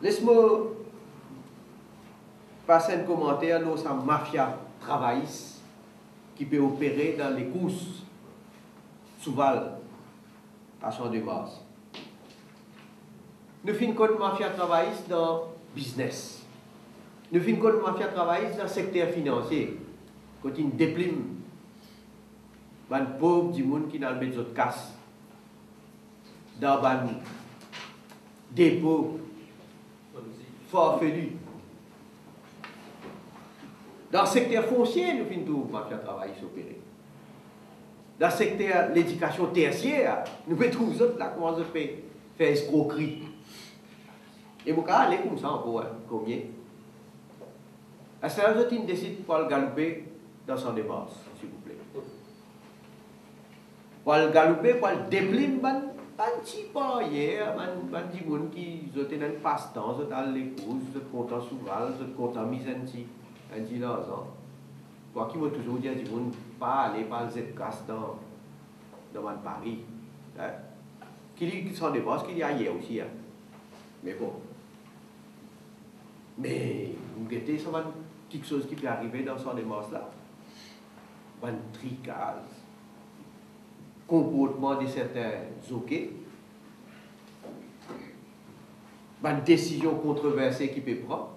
Laisse-moi passer un commentaire sur sa mafia travailliste qui peut opérer dans les courses souvent à champ de Mars. Nous faisons une mafia travailliste dans le business. Nous faisons une mafia travailliste dans le secteur financier. Quand il déprime les pauvres du monde qui dans le de casse, dans le dépôt farfelu. Dans le secteur foncier, nous faisons tout mafia travailliste opérer. Dans le secteur de l'éducation tertiaire, nous mettons tous autres là comment faire escroquerie. Et vous aller comme ça encore, hein, combien? À ce moment-là, vous décide pour le galoper dans son dépense, s'il vous plaît. Pour le galoper, pour le déplime, ban petit pas hier, ban dit moun qui, ont un passe-temps, ils ont l'épouse, ils ont content souvent, ils ont content mise un petit, un petit l'argent. Quoi qui m'a toujours dit, dit moun, pas aller, pas le Z-Casse dans, dans Paris. Hein? Qui s'en dépense, qu'il y a hier aussi. Mais bon. Mais vous guettez, ça va quelque chose qui peut arriver dans son démence là. Un tricage, comportement de certains zoquets, une décision controversée qui peut prendre,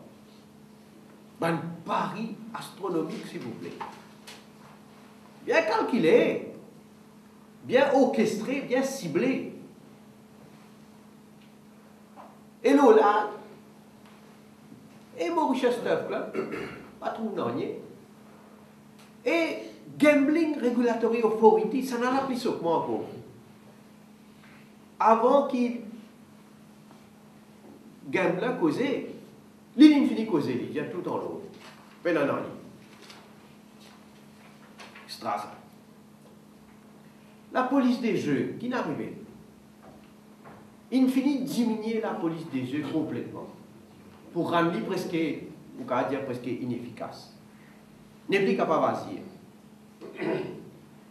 un pari astronomique, s'il vous plaît. Bien calculé, bien orchestré, bien ciblé. Et là, et Mauritius là, pas trop Et Gambling Regulatory Authority, ça n'en a plus sur moi encore. Avant qu'il gamble causé, l'île finit causé, il y a tout en l'eau. Non, Strasbourg. La police des jeux, qui n'arrivait Il finit diminuer la police des jeux complètement pour rendre presque, ou dire presque inefficace. N'est plus capable d'agir.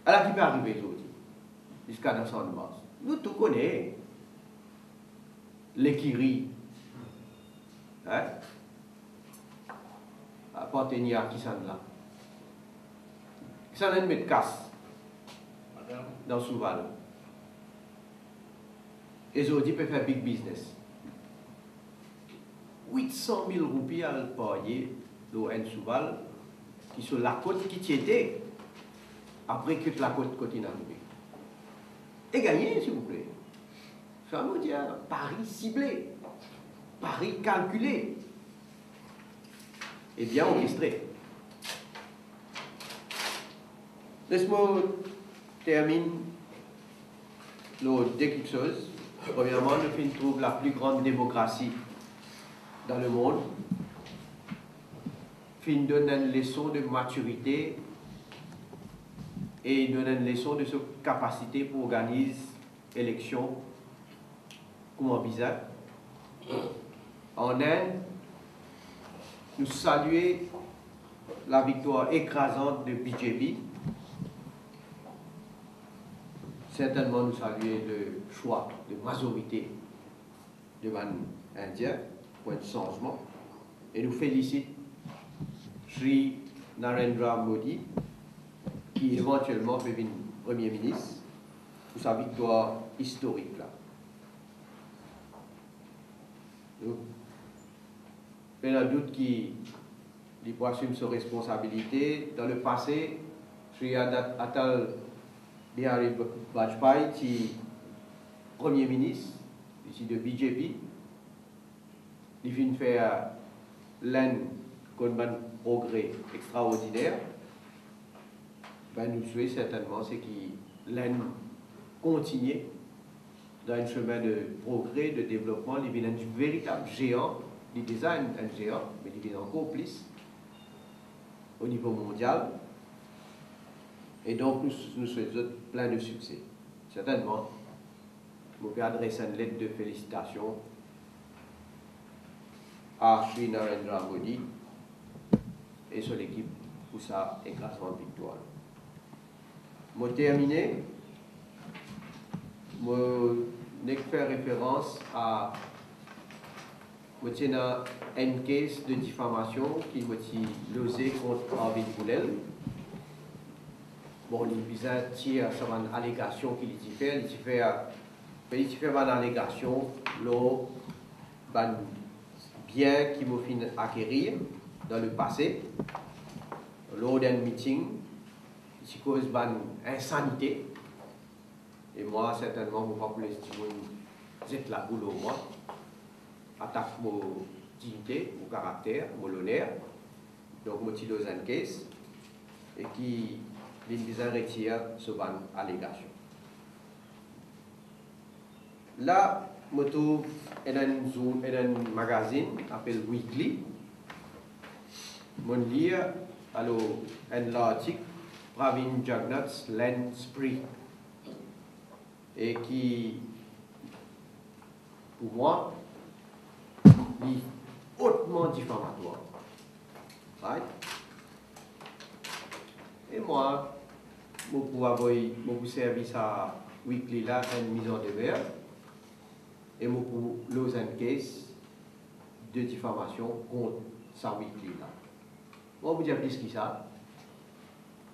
Alors, qui peut arriver aujourd'hui, jusqu'à dans son base. Nous tout connaissons l'équiri. Hein? À Pantenia, qui s'en là. Qui s'en a une casse dans Souval. Et aujourd'hui, peut faire big business. 800 000 roupies à payer l'eau Souval, qui sur la côte qui était après que la côte continue à Et gagner, s'il vous plaît. Ça veut dire Paris ciblé, Paris calculé et bien orchestré. Laisse-moi terminer deux petites choses. Premièrement, nous trouve la plus grande démocratie dans le monde. Fin donne une leçon de maturité et donne une leçon de sa capacité pour organiser élection comme bizarre. En Inde, nous saluons la victoire écrasante de BJP. Certainement, nous saluons le choix de majorité de Indien pour un changement. Et nous félicitons Sri Narendra Modi, qui éventuellement devenir Premier ministre, pour sa victoire historique. Là. il y a doute qui il assumer ses responsabilités. Dans le passé, Sri Atal Bihari Vajpayee, qui Premier ministre ici de BJP, il vient faire l'un comme un progrès extraordinaire. Ben, nous souhaitons certainement c'est qu'il l'un continue dans un chemin de progrès, de développement, il devient un véritable géant, il design un géant, mais il devient encore plus au niveau mondial. Et donc, nous, souhaitons plein de succès. Certainement, je vous adresser une lettre de félicitations à Sri Narendra Modi et son équipe pour sa écrasante victoire. Terminer, je vais faire référence à dans une case de diffamation qui m'a losé contre Arvin Boulel. Bon, il vient tirer sur une allégation qu'il il fait, il fait une allégation, le bien qui m'a acquérir dans le passé, lors d'un meeting, qui cause une insanité. Et moi, certainement, je ne pas pour les êtes là pour moi attaque mon dignité, mon caractère, mon honneur, donc mon tilo case, et qui vient retire ce ban allégation. Là, je trouve un magazine appelé Weekly. Je lis un article Pravin Jagnat's Land Spree et qui, pour moi, hautement diffamatoire. Et moi, je peux avoir mon service à Weekly là, une mise en demeure, et je peux lose un case de diffamation contre sa Weekly là. Moi, vous dire plus que ça?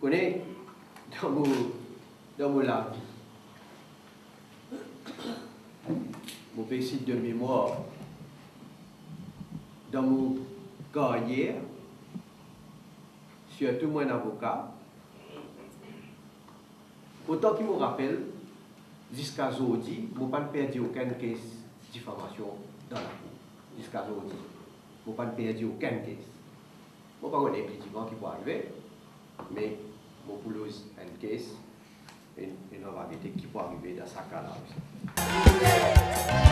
Connaissez, dans mon, dans mon la mon de mémoire, dans mon carrière, surtout mon avocat, autant qu'il me rappelle, jusqu'à aujourd'hui, je n'ai pas perdu aucun cas de diffamation dans la cour. Jusqu'à aujourd'hui. Je n'ai pas perdu aucun cas. Je ne sais pas qui peut arriver, mais je pose un cas et une vérité qui peut arriver dans ce cas-là aussi.